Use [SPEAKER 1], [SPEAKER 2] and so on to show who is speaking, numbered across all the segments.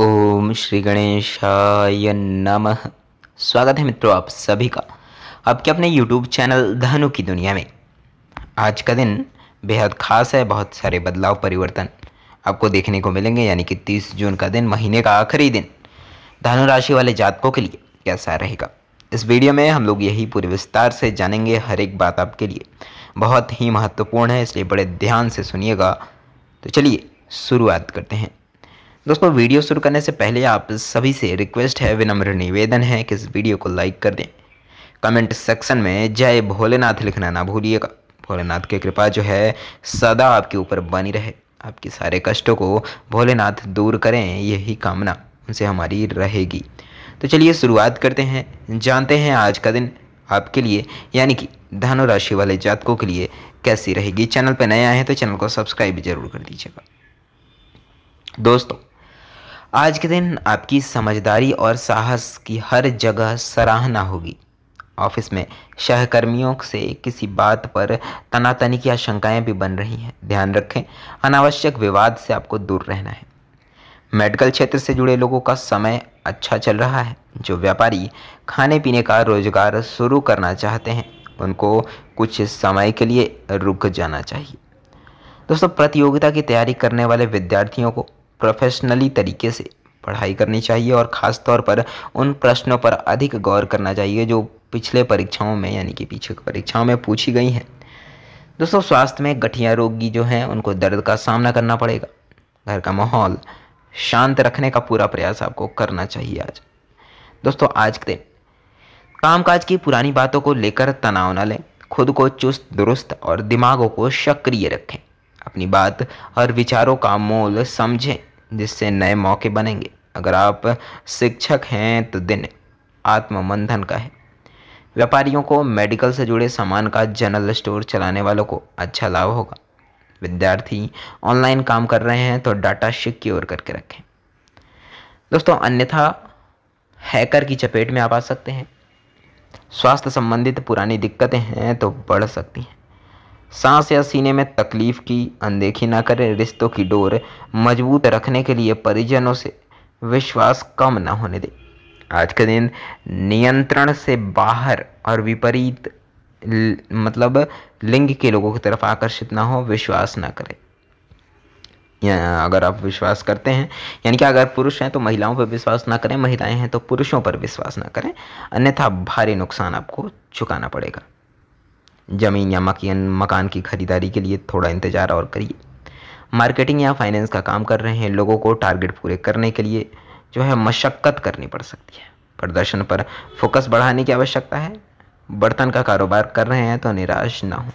[SPEAKER 1] ओम श्री गणेशाय नमः। स्वागत है मित्रों आप सभी का आपके अपने यूट्यूब चैनल धनु की दुनिया में। आज का दिन बेहद खास है, बहुत सारे बदलाव, परिवर्तन आपको देखने को मिलेंगे, यानी कि 30 जून का दिन, महीने का आखिरी दिन धनु राशि वाले जातकों के लिए कैसा रहेगा। इस वीडियो में हम लोग यही पूरे विस्तार से जानेंगे, हर एक बात आपके लिए बहुत ही महत्वपूर्ण है, इसलिए बड़े ध्यान से सुनिएगा। तो चलिए शुरुआत करते हैं। दोस्तों, वीडियो शुरू करने से पहले आप सभी से रिक्वेस्ट है, विनम्र निवेदन है कि इस वीडियो को लाइक कर दें। कमेंट सेक्शन में जय भोलेनाथ लिखना ना भूलिएगा। भोलेनाथ की कृपा जो है, सदा आपके ऊपर बनी रहे। आपके सारे कष्टों को भोलेनाथ दूर करें, यही कामना उनसे हमारी रहेगी। तो चलिए शुरुआत करते हैं। जानते हैं आज का दिन आपके लिए, यानी कि धनु राशि वाले जातकों के लिए कैसी रहेगी। चैनल पर नया है तो चैनल को सब्सक्राइब ज़रूर कर दीजिएगा। दोस्तों आज के दिन आपकी समझदारी और साहस की हर जगह सराहना होगी। ऑफ़िस में सहकर्मियों से किसी बात पर तनातनी की आशंकाएँ भी बन रही हैं। ध्यान रखें, अनावश्यक विवाद से आपको दूर रहना है। मेडिकल क्षेत्र से जुड़े लोगों का समय अच्छा चल रहा है। जो व्यापारी खाने पीने का रोज़गार शुरू करना चाहते हैं, उनको कुछ समय के लिए रुक जाना चाहिए। दोस्तों, प्रतियोगिता की तैयारी करने वाले विद्यार्थियों को प्रोफेशनली तरीके से पढ़ाई करनी चाहिए और ख़ास तौर पर उन प्रश्नों पर अधिक गौर करना चाहिए जो पिछले परीक्षाओं में यानी कि पीछे परीक्षाओं में पूछी गई हैं। दोस्तों, स्वास्थ्य में गठिया रोगी जो हैं, उनको दर्द का सामना करना पड़ेगा। घर का माहौल शांत रखने का पूरा प्रयास आपको करना चाहिए आज। दोस्तों, आज के दिन कामकाज की पुरानी बातों को लेकर तनाव न लें। खुद को चुस्त, दुरुस्त और दिमागों को सक्रिय रखें। अपनी बात और विचारों का मोल समझें। जिससे नए मौके बनेंगे। अगर आप शिक्षक हैं तो दिन आत्ममंथन का है। व्यापारियों को मेडिकल से जुड़े सामान का जनरल स्टोर चलाने वालों को अच्छा लाभ होगा। विद्यार्थी ऑनलाइन काम कर रहे हैं तो डाटा सिक्योर करके रखें। दोस्तों, अन्यथा हैकर की चपेट में आप आ सकते हैं। स्वास्थ्य संबंधित पुरानी दिक्कतें हैं तो बढ़ सकती हैं। सांस या सीने में तकलीफ़ की, अनदेखी ना करें, रिश्तों की डोर मज़बूत रखने के लिए परिजनों से विश्वास कम ना होने दें। आज के दिन नियंत्रण से बाहर और विपरीत मतलब लिंग के लोगों की तरफ़ आकर्षित ना हो, विश्वास ना करें। या, अगर आप विश्वास करते हैं, यानी कि अगर पुरुष हैं तो महिलाओं पर विश्वास ना करें, महिलाएँ हैं तो पुरुषों पर विश्वास ना करें, अन्यथा भारी नुकसान आपको चुकाना पड़ेगा। ज़मीन या मकान मकान की खरीदारी के लिए थोड़ा इंतज़ार और करिए। मार्केटिंग या फाइनेंस का काम कर रहे हैं लोगों को टारगेट पूरे करने के लिए जो है मशक्क़त करनी पड़ सकती है। प्रदर्शन पर फोकस बढ़ाने की आवश्यकता है। बर्तन का कारोबार कर रहे हैं तो निराश ना हो।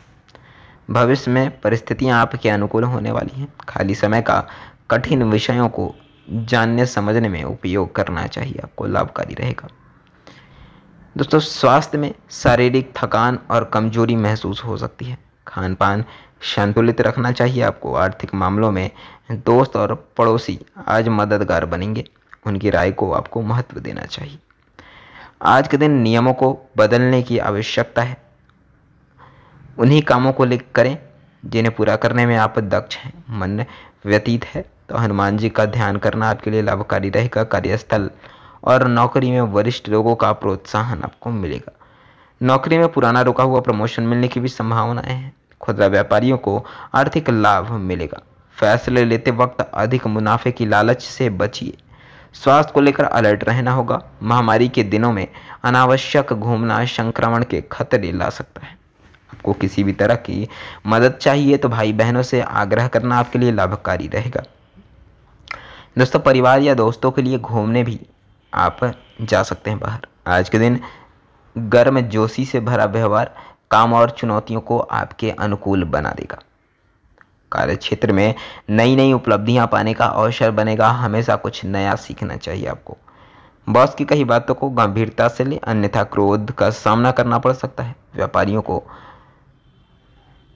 [SPEAKER 1] भविष्य में परिस्थितियाँ आपके अनुकूल होने वाली हैं। खाली समय का कठिन विषयों को जानने समझने में उपयोग करना चाहिए। आपको लाभकारी रहेगा। दोस्तों, स्वास्थ्य में शारीरिक थकान और कमज़ोरी महसूस हो सकती है। खान पान संतुलित रखना चाहिए आपको। आर्थिक मामलों में दोस्त और पड़ोसी आज मददगार बनेंगे। उनकी राय को आपको महत्व देना चाहिए। आज के दिन नियमों को बदलने की आवश्यकता है। उन्हीं कामों को लिख करें, जिन्हें पूरा करने में आप दक्ष हैं। मन व्यतीत है तो हनुमान जी का ध्यान करना आपके लिए लाभकारी रहेगा। कार्यस्थल और नौकरी में वरिष्ठ लोगों का प्रोत्साहन आपको मिलेगा। नौकरी में पुराना रुका हुआ प्रमोशन मिलने की भी संभावनाएँ हैं। खुदरा व्यापारियों को आर्थिक लाभ मिलेगा। फैसले लेते वक्त अधिक मुनाफे की लालच से बचिए। स्वास्थ्य को लेकर अलर्ट रहना होगा। महामारी के दिनों में अनावश्यक घूमना संक्रमण के खतरे ला सकता है। आपको किसी भी तरह की मदद चाहिए तो भाई बहनों से आग्रह करना आपके लिए लाभकारी रहेगा। दोस्तों, परिवार या दोस्तों के लिए घूमने भी आप जा सकते हैं बाहर। आज के दिन गर्म जोशी से भरा व्यवहार काम और चुनौतियों को आपके अनुकूल बना देगा। कार्य क्षेत्र में नई नई उपलब्धियाँ पाने का अवसर बनेगा। हमेशा कुछ नया सीखना चाहिए आपको। बॉस की कई बातों को गंभीरता से ले, अन्यथा क्रोध का सामना करना पड़ सकता है। व्यापारियों को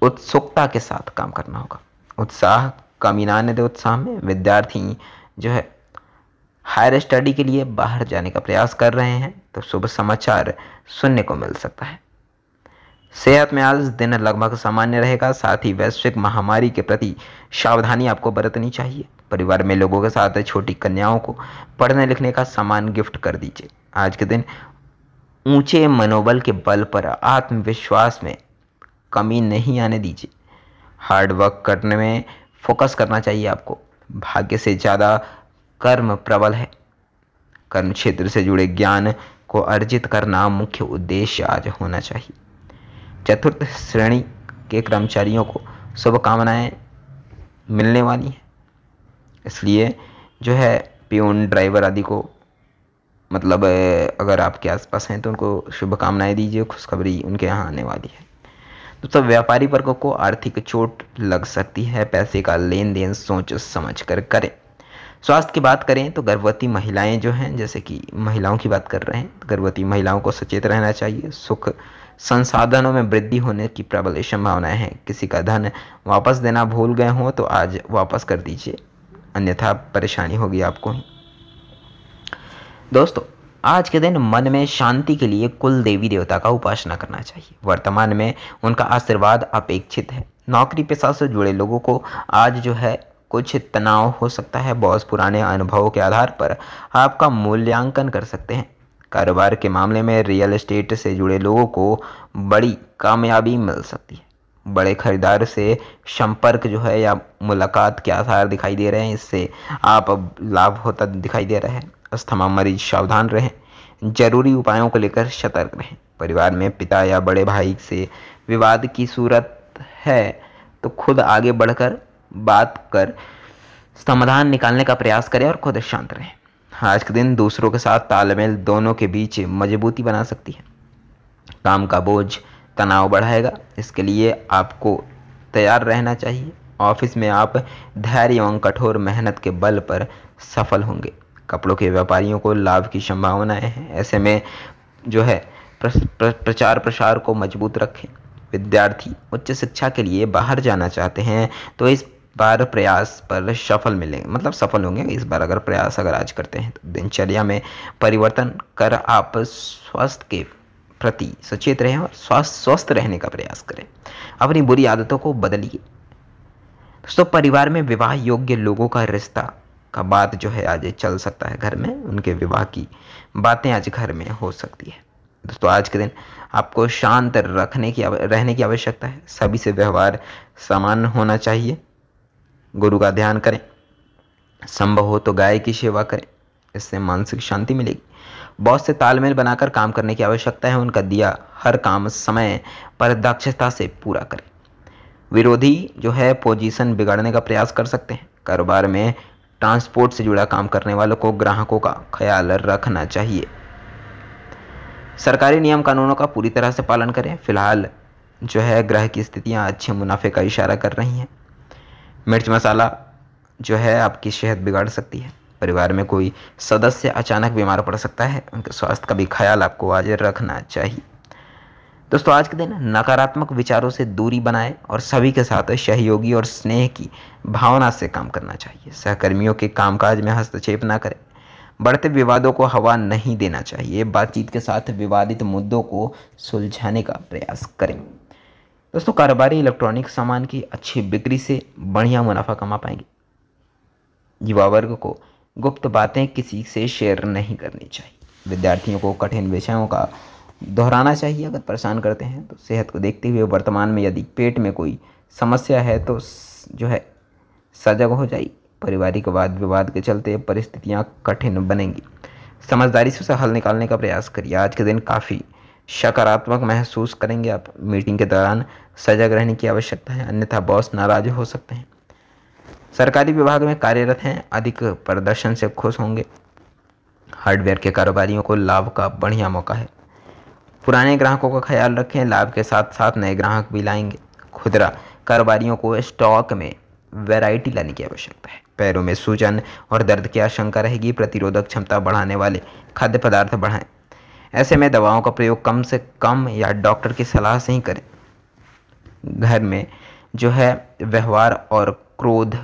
[SPEAKER 1] उत्सुकता के साथ काम करना होगा। उत्साह, कमी ना दे उत्साह में। विद्यार्थी जो है हायर स्टडी के लिए बाहर जाने का प्रयास कर रहे हैं तो शुभ समाचार सुनने को मिल सकता है। सेहत में आज दिन लगभग सामान्य रहेगा, साथ ही वैश्विक महामारी के प्रति सावधानी आपको बरतनी चाहिए। परिवार में लोगों के साथ छोटी कन्याओं को पढ़ने लिखने का सामान गिफ्ट कर दीजिए। आज के दिन ऊँचे मनोबल के बल पर आत्मविश्वास में कमी नहीं आने दीजिए। हार्ड वर्क करने में फोकस करना चाहिए आपको। भाग्य से ज़्यादा कर्म प्रबल है। कर्म क्षेत्र से जुड़े ज्ञान को अर्जित करना मुख्य उद्देश्य आज होना चाहिए। चतुर्थ श्रेणी के कर्मचारियों को शुभकामनाएँ मिलने वाली हैं। इसलिए जो है प्यून, ड्राइवर आदि को मतलब अगर आपके आसपास हैं तो उनको शुभकामनाएँ दीजिए, खुशखबरी उनके यहाँ आने वाली है। दोस्तों, व्यापारी वर्ग को आर्थिक चोट लग सकती है, पैसे का लेन देन सोच समझ कर करें। स्वास्थ्य की बात करें तो गर्भवती महिलाएँ जो हैं, जैसे कि महिलाओं की बात कर रहे हैं तो गर्भवती महिलाओं को सचेत रहना चाहिए, सुख संसाधनों में वृद्धि होने की प्रबल संभावनाएँ हैं। किसी का धन वापस देना भूल गए हों तो आज वापस कर दीजिए। अन्यथा परेशानी होगी आपको। ही दोस्तों, आज के दिन मन में शांति के लिए कुल देवी देवता का उपासना करना चाहिए। वर्तमान में उनका आशीर्वाद अपेक्षित है। नौकरी पेशा से जुड़े लोगों को आज जो है कुछ तनाव हो सकता है बॉस पुराने अनुभवों के आधार पर आपका मूल्यांकन कर सकते हैं। कारोबार के मामले में रियल एस्टेट से जुड़े लोगों को बड़ी कामयाबी मिल सकती है। बड़े खरीदार से संपर्क जो है या मुलाकात के आसार दिखाई दे रहे हैं, इससे आप लाभ होता दिखाई दे रहा है। अस्थमा मरीज़ सावधान रहें। ज़रूरी उपायों को लेकर सतर्क रहें। परिवार में पिता या बड़े भाई से विवाद की सूरत है तो खुद आगे बढ़कर बात कर समाधान निकालने का प्रयास करें और खुद शांत रहें। आज के दिन दूसरों के साथ तालमेल दोनों के बीच मजबूती बना सकती है। काम का बोझ तनाव बढ़ाएगा। इसके लिए आपको तैयार रहना चाहिए। ऑफ़िस में आप धैर्य एवं कठोर मेहनत के बल पर सफल होंगे। कपड़ों के व्यापारियों को लाभ की संभावनाएँ हैं। ऐसे में जो है प्रचार प्रसार को मज़बूत रखें। विद्यार्थी उच्च शिक्षा के लिए बाहर जाना चाहते हैं तो इस बार प्रयास पर सफल मिलेंगे। मतलब सफल होंगे इस बार अगर प्रयास अगर आज करते हैं तो दिनचर्या में परिवर्तन कर आप स्वास्थ्य के प्रति सचेत रहें और स्वास्थ्य स्वस्थ रहने का प्रयास करें। अपनी बुरी आदतों को बदलिए। दोस्तों, परिवार में विवाह योग्य लोगों का रिश्ता का बात जो है आज चल सकता है घर में। उनके विवाह की बातें आज घर में हो सकती है। दोस्तों, आज के दिन आपको शांत रखने की रहने की आवश्यकता है। सभी से व्यवहार समान होना चाहिए। गुरु का ध्यान करें। संभव हो तो गाय की सेवा करें। इससे मानसिक शांति मिलेगी। बॉस से तालमेल बनाकर काम करने की आवश्यकता है। उनका दिया हर काम समय पर दक्षता से पूरा करें। विरोधी जो है पोजीशन बिगाड़ने का प्रयास कर सकते हैं। कारोबार में ट्रांसपोर्ट से जुड़ा काम करने वालों को ग्राहकों का ख्याल रखना चाहिए। सरकारी नियम कानूनों का पूरी तरह से पालन करें। फ़िलहाल जो है ग्रह की स्थितियाँ अच्छे मुनाफे का इशारा कर रही हैं। मिर्च मसाला जो है आपकी सेहत बिगाड़ सकती है। परिवार में कोई सदस्य अचानक बीमार पड़ सकता है। उनके स्वास्थ्य का भी ख्याल आपको आज रखना चाहिए। दोस्तों, आज के दिन नकारात्मक विचारों से दूरी बनाएँ और सभी के साथ सहयोगी और स्नेह की भावना से काम करना चाहिए। सहकर्मियों के कामकाज में हस्तक्षेप ना करें। बढ़ते विवादों को हवा नहीं देना चाहिए। बातचीत के साथ विवादित मुद्दों को सुलझाने का प्रयास करें। दोस्तों, कारोबारी इलेक्ट्रॉनिक सामान की अच्छी बिक्री से बढ़िया मुनाफा कमा पाएँगे। युवा वर्ग को गुप्त बातें किसी से शेयर नहीं करनी चाहिए। विद्यार्थियों को कठिन विषयों का दोहराना चाहिए। अगर परेशान करते हैं तो सेहत को देखते हुए वर्तमान में यदि पेट में कोई समस्या है तो जो है, सजग हो जाए पारिवारिक वाद विवाद के चलते परिस्थितियाँ कठिन बनेंगी। समझदारी से उसे हल निकालने का प्रयास करिए। आज के दिन काफ़ी सकारात्मक महसूस करेंगे आप मीटिंग के दौरान। सजग रहने की आवश्यकता है, अन्यथा बॉस नाराज़ हो सकते हैं। सरकारी विभाग में कार्यरत हैं, अधिक प्रदर्शन से खुश होंगे। हार्डवेयर के कारोबारियों को लाभ का बढ़िया मौका है। पुराने ग्राहकों का ख्याल रखें, लाभ के साथ साथ नए ग्राहक भी लाएँगे। खुदरा कारोबारियों को स्टॉक में वैरायटी लाने की आवश्यकता है। पैरों में सूजन और दर्द की आशंका रहेगी, प्रतिरोधक क्षमता बढ़ाने वाले खाद्य पदार्थ बढ़ाएँ। ऐसे में दवाओं का प्रयोग कम से कम या डॉक्टर की सलाह से ही करें। घर में जो है व्यवहार और क्रोध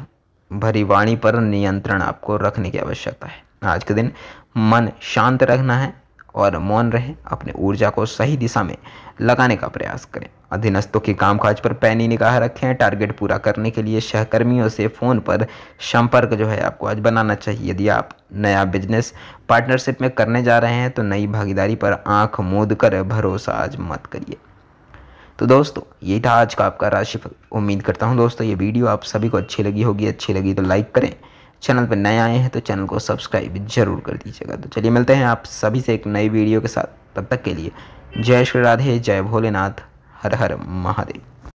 [SPEAKER 1] भरी वाणी पर नियंत्रण आपको रखने की आवश्यकता है। आज के दिन मन शांत रखना है और मौन रहे, अपने ऊर्जा को सही दिशा में लगाने का प्रयास करें। अधीनस्थों के कामकाज पर पैनी निगाह रखें। टारगेट पूरा करने के लिए सहकर्मियों से फ़ोन पर संपर्क जो है आपको आज बनाना चाहिए। यदि आप नया बिज़नेस पार्टनरशिप में करने जा रहे हैं तो नई भागीदारी पर आँख मूद कर भरोसा आज मत करिए। तो दोस्तों यही था आज का आपका राशिफल। उम्मीद करता हूँ दोस्तों, ये वीडियो आप सभी को अच्छी लगी होगी। अच्छी लगी तो लाइक करें। चैनल पर नए आए हैं तो चैनल को सब्सक्राइब ज़रूर कर दीजिएगा। तो चलिए मिलते हैं आप सभी से एक नई वीडियो के साथ। तब तक के लिए जय श्री राधे, जय भोलेनाथ। हर हर महादेव